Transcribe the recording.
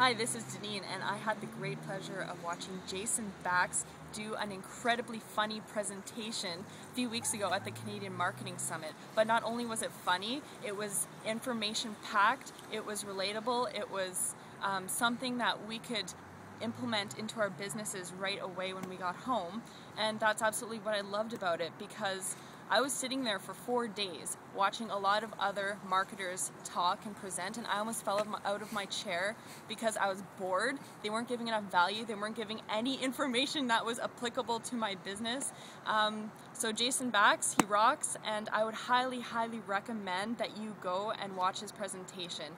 Hi, this is Dineen, and I had the great pleasure of watching Jason Bax do an incredibly funny presentation a few weeks ago at the Canadian Marketing Summit. But not only was it funny, it was information packed, it was relatable, it was um, something that we could implement into our businesses right away when we got home. And that's absolutely what I loved about it because I was sitting there for four days watching a lot of other marketers talk and present, and I almost fell out of my chair because I was bored. They weren't giving enough value, they weren't giving any information that was applicable to my business. Um, so, Jason Bax, he rocks, and I would highly, highly recommend that you go and watch his presentation.